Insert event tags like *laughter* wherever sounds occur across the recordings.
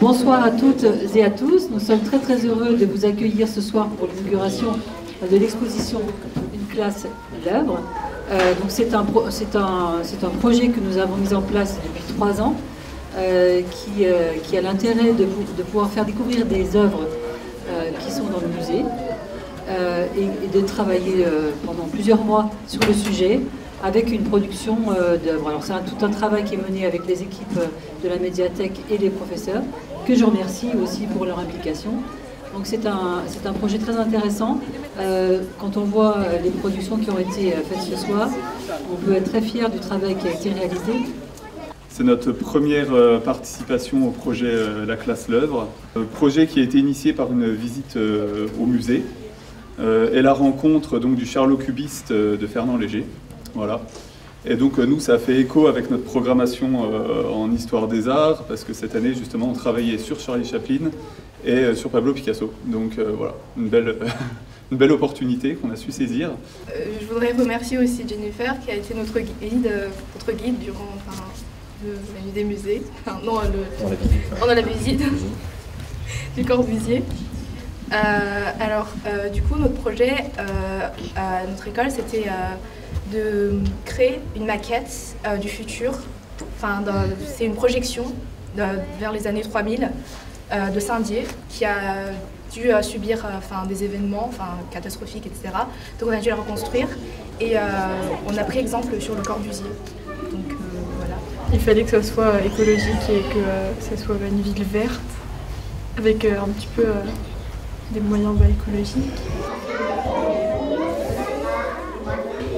Bonsoir à toutes et à tous. Nous sommes très très heureux de vous accueillir ce soir pour l'inauguration de l'exposition Une classe d'œuvres. Euh, c'est un, un, un, projet que nous avons mis en place depuis trois ans euh, qui, euh, qui, a l'intérêt de, de, pouvoir faire découvrir des œuvres euh, qui sont dans le musée euh, et, de travailler pendant plusieurs mois sur le sujet avec une production d'œuvres. Alors c'est tout un travail qui est mené avec les équipes de la médiathèque et les professeurs que je remercie aussi pour leur implication. Donc c'est un, un, projet très intéressant. Euh, quand on voit les productions qui ont été faites ce soir, on peut être très fier du travail qui a été réalisé. C'est notre première participation au projet La classe l'œuvre, projet qui a été initié par une visite au musée et la rencontre donc, du Charlot cubiste de Fernand Léger. Voilà. Et donc nous, ça a fait écho avec notre programmation en histoire des arts, parce que cette année, justement, on travaillait sur Charlie Chaplin et sur Pablo Picasso. Donc voilà, une belle, *laughs* une belle opportunité qu'on a su saisir. Euh, je voudrais remercier aussi Jennifer, qui a été notre guide, notre guide durant enfin, la nuit des musées, enfin, non, le, pendant la visite *laughs* du Corbusier. Euh, alors, euh, du coup, notre projet euh, à notre école, c'était de créer une maquette du futur. Enfin, c'est une projection vers les années 3000 de Saint-Dié qui a dû subir enfin, des événements catastrophiques, etc. Donc, on a dû la reconstruire et on a pris exemple sur le Corbusier. Donc, voilà. Il fallait que ça soit écologique et que ça soit une ville verte avec un petit peu des moyens bah.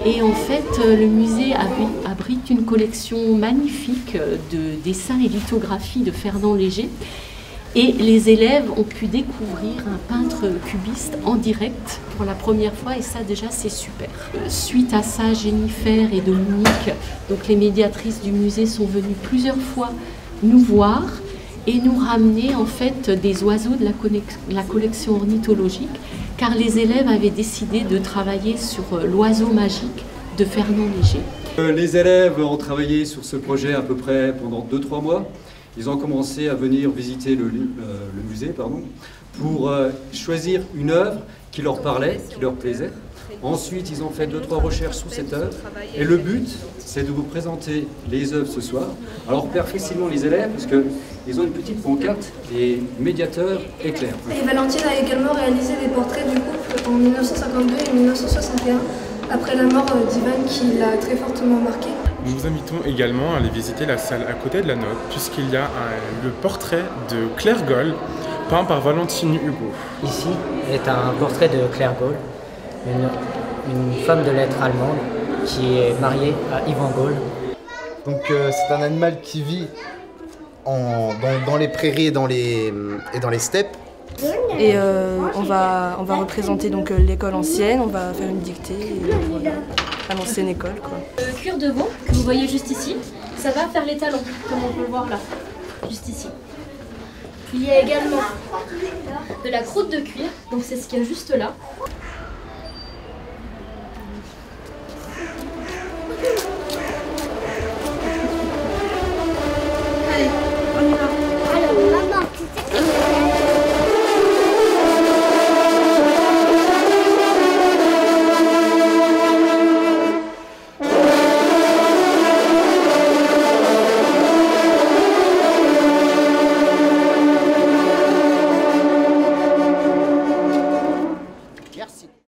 Et en fait, le musée abrite une collection magnifique de dessins et lithographies de Fernand Léger. Et les élèves ont pu découvrir un peintre cubiste en direct pour la première fois et ça déjà c'est super. Suite à ça, Jennifer et Dominique, donc les médiatrices du musée, sont venues plusieurs fois nous voir et nous ramener en fait des oiseaux de la, collection ornithologique car les élèves avaient décidé de travailler sur l'oiseau magique de Fernand Léger. Les élèves ont travaillé sur ce projet à peu près pendant 2-3 mois. Ils ont commencé à venir visiter le, euh, musée pardon, pour euh, choisir une œuvre qui leur parlait, qui leur plaisait. Ensuite, ils ont fait deux, trois recherches sur cette œuvre. Et le but, c'est de vous présenter les œuvres ce soir. Alors, perfectionnons les élèves, parce qu'ils ont une petite pancarte, les médiateurs éclairs. Et Valentine a également réalisé des portraits du couple en 1952 et 1961, après la mort d'Ivan qui l'a très fortement marqué. Nous vous invitons également à aller visiter la salle à côté de la nôtre, puisqu'il y a un, le portrait de Claire Goll, peint par Valentine Hugo. Ici est un portrait de Claire Goll, une, une, femme de lettres allemande qui est mariée à Ivan Goll. Donc euh, c'est un animal qui vit en, dans, dans, les prairies et dans les, et dans les steppes. Et euh, on, va, on va représenter donc l'école ancienne, on va faire une dictée, et voilà, à l'ancienne école. Quoi. Le cuir de veau que vous voyez juste ici, ça va faire les talons, comme on peut le voir là, juste ici. Il y a également de la croûte de cuir, donc c'est ce qu'il y a juste là.